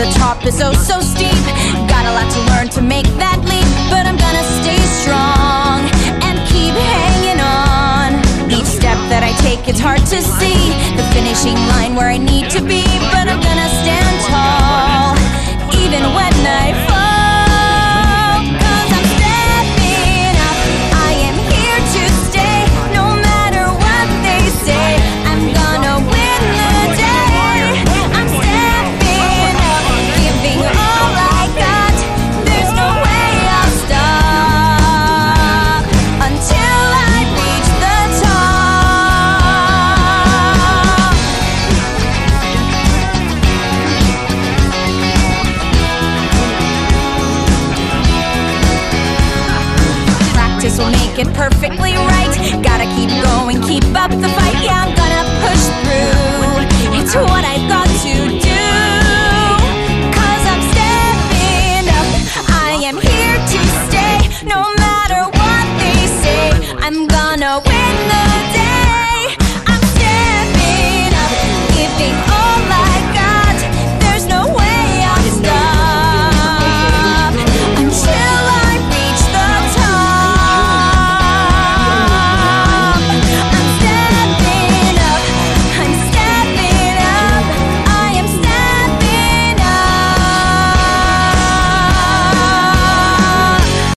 slope is so, so steep. Got a lot to learn to make that leap, but I'm gonna stay strong and keep hanging on. Each step that I take, it's hard to see the finishing line where I need to be, This will make it perfectly right. Gotta keep going, keep up the fight. Yeah, I'm gonna push through. It's what i got to do. Cause I'm stepping up. I am here to stay. No matter what they say I'm gonna